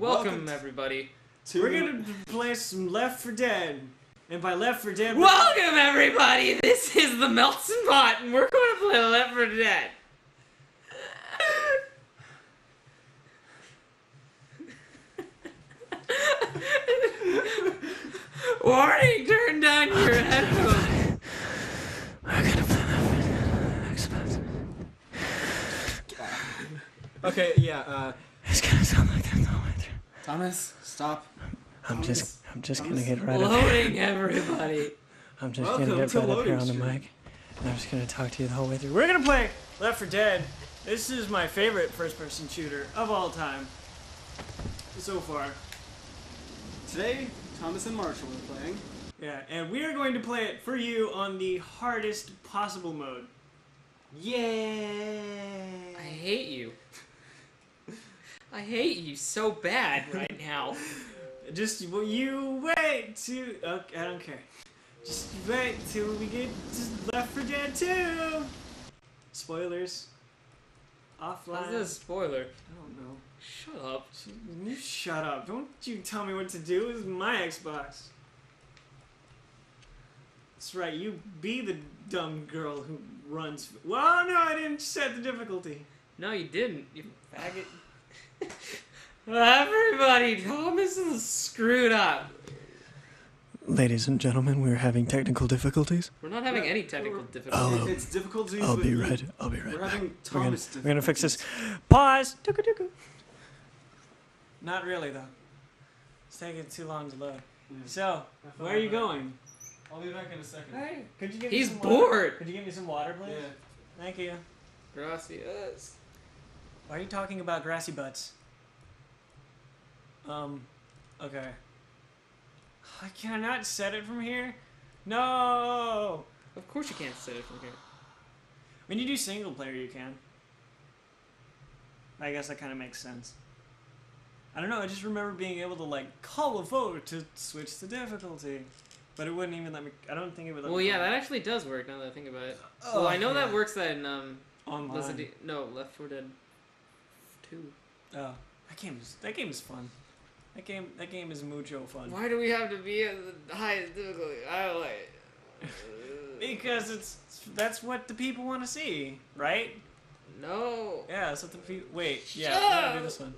Welcome, Welcome everybody. to We're gonna play some Left 4 Dead, and by Left 4 Dead, we're- Welcome, everybody. This is the Melting Pot, and we're going to play Left 4 Dead. Warning! Turn down your headphones. okay, yeah. Uh, It's gonna sound like there's no way through. Thomas. Stop. I'm just, I'm just gonna Thomas. get right up. Loading, everybody. I'm just Welcome gonna get right up here on the mic, and I'm just gonna talk to you the whole way through. we're gonna play Left 4 Dead. This is my favorite first-person shooter of all time, so far. Today, Thomas and Marshall are playing. Yeah, and we are going to play it for you on the hardest possible mode. Yay! I hate you. I hate you so bad right now. Just well, you wait to. Okay, I don't care. Just wait till we get to Left 4 Dead 2. Spoilers. Offline. How's this a spoiler? I don't know. Shut up. You shut up. Don't you tell me what to do. This is my Xbox. That's right. You be the dumb girl who runs. Well, no, I didn't set the difficulty. No, you didn't. You faggot. Everybody, Thomas is screwed up. Ladies and gentlemen, we're having technical difficulties. We're not having Yeah, any technical difficulties. Oh. It's difficulties I'll be right. I'll be right We're back. having We're gonna, Thomas we're gonna fix this. difficulties. Pause. Tuka, tuka. Not really though. It's taking too long to load. Yeah. So, where are you going? I'll be back in a second. Hey, could you give He's me some water? bored. Could you give me some water, please? Yeah. Thank you. Gracias. Why are you talking about grassy butts? Um, okay. I cannot set it from here. No. Of course you can't set it from here. When you do single player, you can. I guess that kind of makes sense. I don't know. I just remember being able to like call a vote to switch the difficulty, but it wouldn't even let me. I don't think it would. Let Well, me yeah, that actually does work now that I think about it. Oh, well, I know that works in um, online. No Left 4 Dead 2. Oh, that game is that game is fun. That game that game is mucho fun. Why do we have to be at the highest difficulty? I don't like. Because it's that's what the people want to see, right? No. Yeah, that's what the people. Wait, yeah, Shut I'm gonna do this one.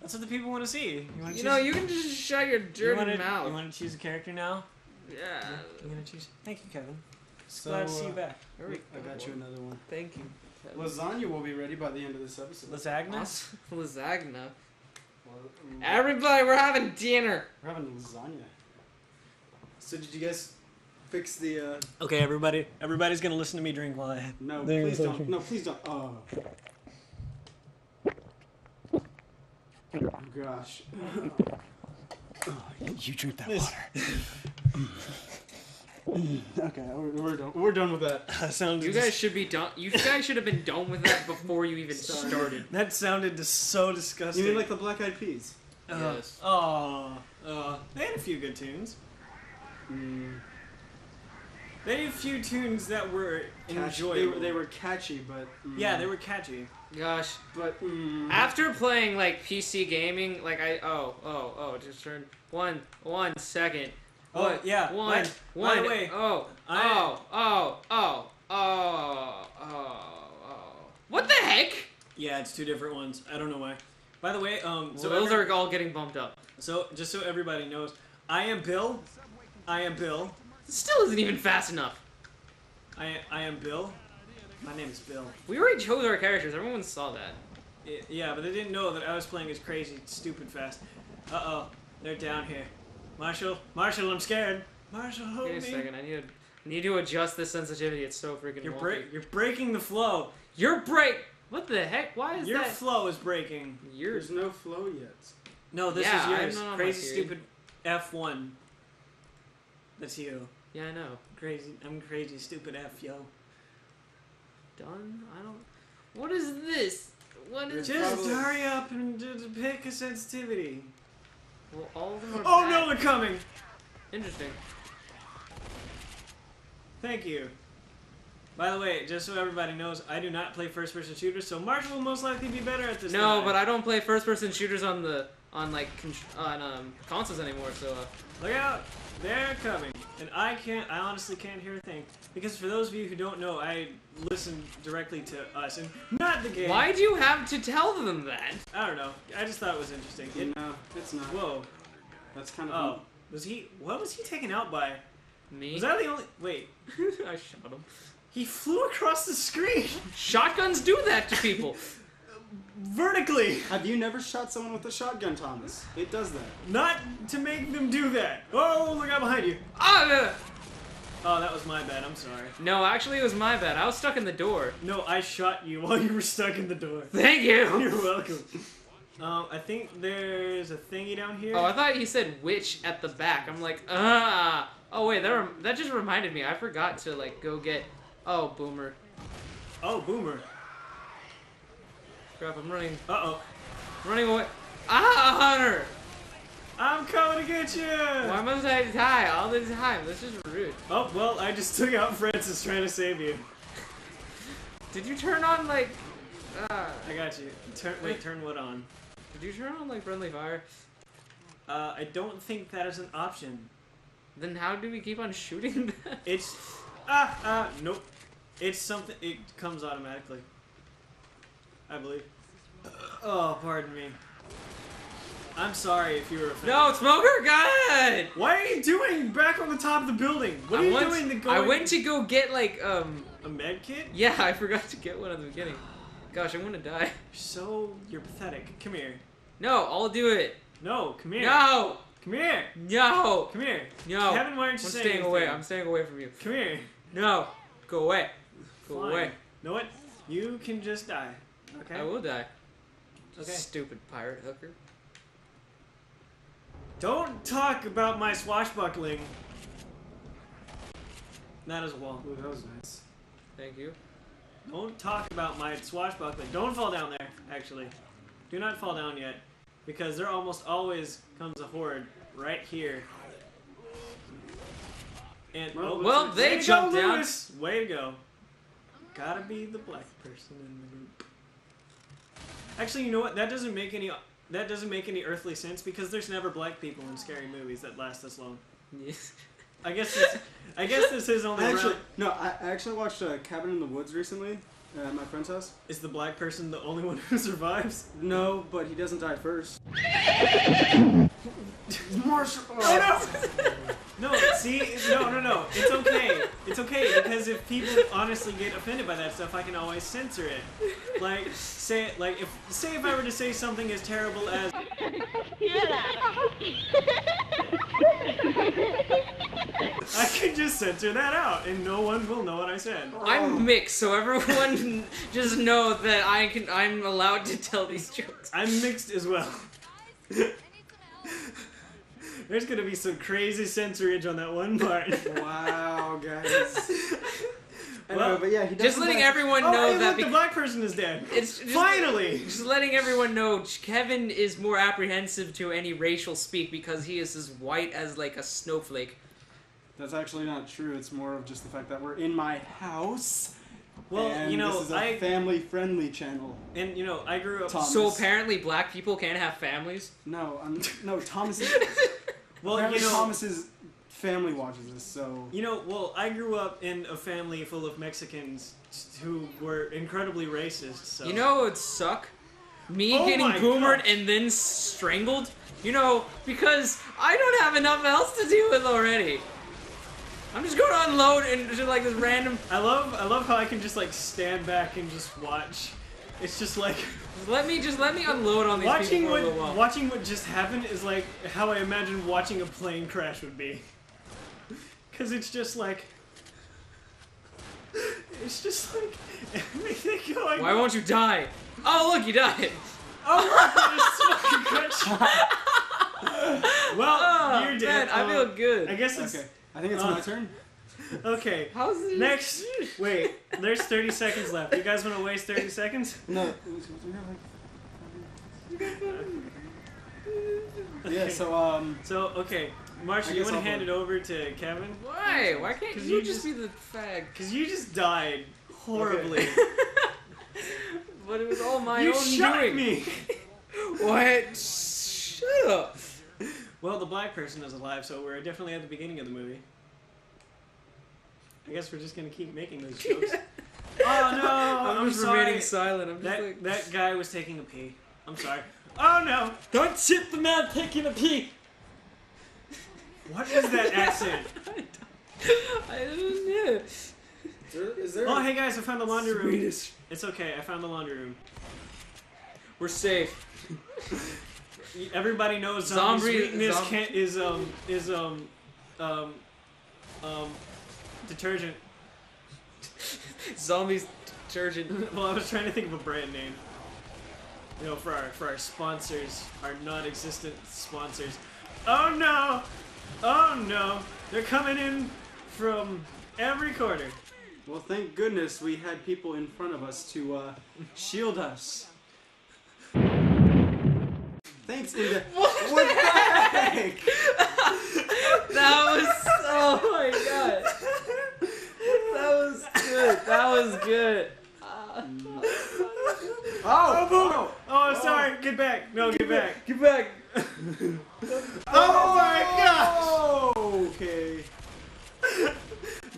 That's what the people want to see. You want to You know, you can just shut your you dirty wanna, mouth. You want to choose a character now? Yeah. I'm gonna choose. Thank you, Kevin. So, Glad to see uh, you back. Very I got you another one. Thank you. Lasagna will be ready by the end of this episode. Lasagna. Awesome. Lasagna. Um, Everybody, we're having dinner. We're having lasagna. So did you guys fix the? uh Okay, everybody. Everybody's gonna listen to me drink while I. No, There please don't. No, please don't. Oh. Gosh. Oh, you drink that This- water. okay, we're, we're done. We're done with that. That sounded. You guys should be done. You guys should have been done with that before you even started. That sounded just so disgusting. You mean like the Black Eyed Peas? Uh, Yes. Oh, uh, they had a few good tunes. Mm, They had a few tunes that were catchy. They were, they were catchy, but mm, Yeah, they were catchy. Gosh. But mm, After playing like PC gaming, like I oh oh oh just turn one one second. Oh, yeah, One by- one by the way, oh I- oh oh oh oh oh oh. What the heck? Yeah, it's two different ones. I don't know why. By the way, um, So so those every- are all getting bumped up. so just so everybody knows, I am Bill. I am Bill. It still isn't even fast enough. I I am Bill. My name is Bill. We already chose our characters. Everyone saw that. Yeah, but they didn't know that I was playing as crazy, stupid fast. Uh oh, they're down here. Marshall, Marshall, I'm scared. Marshall, help Give me me. a second. I need to I need to adjust the sensitivity. It's so freaking. You're wonky. break. You're breaking the flow. Your break. What the heck? Why is Your that? Your flow is breaking. Yours. there's no flow yet. No, this Yeah, is I'm yours. not Crazy, stupid F1. That's you. Yeah, I know. Crazy. I'm crazy, stupid F, yo. Done. I don't. What is this? What is? Just Just Probably- hurry up and d- d- pick a sensitivity. Well, all of them are. Oh no, they're coming. Interesting. Thank you. By the way, just so everybody knows, I do not play first-person shooters, so Marshall will most likely be better at this. No, I. but I don't play first-person shooters on the on like con- on um, consoles anymore. So uh, Look out! They're coming, and I can't. I honestly can't hear a thing because for those of you who don't know, I listen directly to us and not the game. why do you have to tell them that? I don't know. I just thought it was interesting. It, no, it's not. whoa! That's kind of. Oh, of. was he? What was he taken out by? Me? Was that the only? Wait, I shot him. he flew across the screen Shotguns do that to people. vertically, Have you never shot someone with a shotgun, Thomas? It does that. not to make them do that. Oh, look out behind you! ah! Oh, that was my bad. I'm sorry. No, actually, it was my bad. I was stuck in the door. No, I shot you while you were stuck in the door. Thank you. You're welcome. Um, I think there's a thingy down here. Oh, I thought he said witch at the back. I'm like, ah. Oh wait, that rem- that just reminded me. I forgot to like go get. Oh, boomer. Oh, boomer. Crap, I'm running, Uh oh. running away. Ah, Hunter! I'm coming to get you. Why must I die all the time? This is rude. Oh well, I just took out Francis trying to save you. Did you turn on like? Uh, I got you. Turn. Wait. Turn what on? did you turn on like friendly fire? Uh, I don't think that is an option. Then how do we keep on shooting that? It's ah ah nope. It's something. It comes automatically. I believe. Oh, pardon me. I'm sorry if you were offended. No, smoker gun! Why are you doing back on the top of the building? What are I you went, doing? To I went to go get like um. a med kit. Yeah, I forgot to get one at the beginning. Gosh, I'm gonna die. So you're pathetic. Come here. No, I'll do it. No, come here. No, Come here. no, Come here. no. Kevin, why aren't you I'm staying away. I'm staying away from you. Come here. No, go away. Go Fine. away. Know what? You can just die. Okay. I will die. Okay. Stupid pirate hooker. Don't talk about my swashbuckling. That is a wall. Ooh, that was nice. Thank you. Don't talk about my swashbuckling. Don't fall down there, actually. Do not fall down yet. Because there almost always comes a horde right here. And Well, oh, well, they jumped go, down. Way to go. Gotta be the black person in the group. Actually, you know what? That doesn't make any that doesn't make any earthly sense because there's never black people in scary movies that last this long. Yes. I guess this, I guess this is only Actually, round- no, I I actually watched uh, Cabin in the Woods recently uh, at my friend's house. is the black person the only one who survives? No, but he doesn't die first. Marshall. Oh no! See, no, no, no. It's okay. It's okay because if people honestly get offended by that stuff, I can always censor it. Like say, like if say if I were to say something as terrible as I can just censor that out, and no one will know what I said. I'm mixed, so everyone just know that I can. I'm allowed to tell these jokes. I'm mixed as well. There's gonna be some crazy censorage on that one part. Wow, guys. I Well, know, but yeah, he Just letting die- everyone oh, know hey, that. look, be- the black person is dead. it's just, Finally. Just letting everyone know, Kevin is more apprehensive to any racial speak because he is as white as like a snowflake. That's actually not true. It's more of just the fact that we're in my house. Well, and you know, this is a I family-friendly channel. and you know, I grew up. Tom- So apparently, black people can't have families. No, I'm no Thomas. Is, Well, apparently you know, Thomas's family watches this, so you know, well, I grew up in a family full of Mexicans who were incredibly racist. So You know it would suck? Me Oh getting my boomered gosh. and then strangled? You know, because I don't have enough else to deal with already. I'm just going to unload and just like this random. I love, I love how I can just like stand back and just watch. It's just like let me just let me unload on these watching people for what a while. watching what just happened is like how I imagine watching a plane crash would be. Cause it's just like. It's just like everything going. Why won't you die? Oh look, you died. Oh, I just fucking cut you. Well, Oh, you're man, dead. I feel good. I guess it's okay. I think it's Uh, my turn. okay. How's this? Next, wait. There's 30 seconds left. You guys want to waste 30 seconds? No. Yeah. Okay. So um, So okay, Marshall, you want to I'll hand it over to Kevin? Why? Why can't 'Cause you, you just just- be the fag? Because you just died horribly. but it was all my you own shot doing. me. What? Shut up. Well, the black person is alive, so we're definitely at the beginning of the movie. I guess we're just gonna keep making those jokes. oh no! I'm, I'm, just sorry. remaining silent. I'm just That like, that guy was taking a pee. I'm sorry. Oh no! don't shit the man taking a pee. What is that accent? I don't know. Is there, is there Oh hey guys, I found the laundry room. Swedish. It's okay. I found the laundry room. We're safe. Everybody knows zombie Zombie- sweetness zom- can't, is um is um um um detergent. Zombies detergent. well, I was trying to think of a brand name. You know, for our for our sponsors, our non-existent sponsors. Oh no! Oh no! They're coming in from every corner. Well, thank goodness we had people in front of us to uh, shield us. Thanks, Inda. What, What the heck? That was. Oh my god. That was good. That was good. Oh oh oh, oh, oh, oh, sorry. Get back. No, get back. Get back. Oh my gosh! Oh, okay.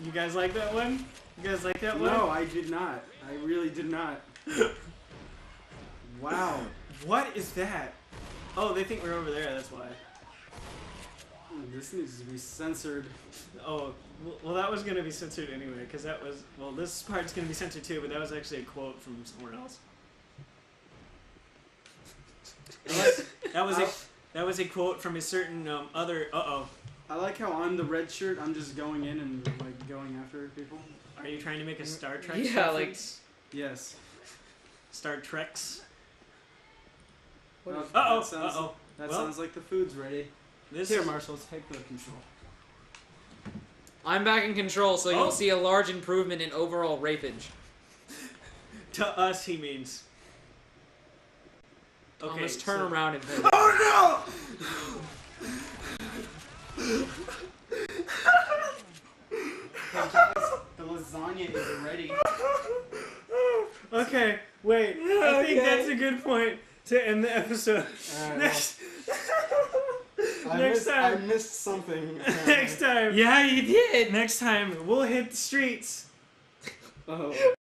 You guys like that one? You guys like that one? No, I did not. I really did not. Wow. What is that? Oh, they think we're over there. That's why. This needs to be censored. Oh, well, well that was gonna be censored anyway, because that was well, this part's gonna be censored too, but that was actually a quote from somewhere else. That was a that was a quote from a certain um, other. Uh oh, I like how I'm the red shirt, I'm just going in and like going after people. are you trying to make a Star Trek Yeah, like- Yes. Star Treks. Well, Uh that oh, sounds- uh oh. That Well- sounds like the food's ready. This Here, is- Marshall, take the control. I'm back in control, so Oh. you'll see a large improvement in overall rapage. to us he means. Okay, Thomas, turn so- around and pivot. Oh no! The lasagna is ready. no! Okay, wait. I think Okay. that's a good point to end the episode. Alright, Next. I Next missed, time. I missed something. Next time. Yeah, you did. Next time we'll hit the streets. Oh.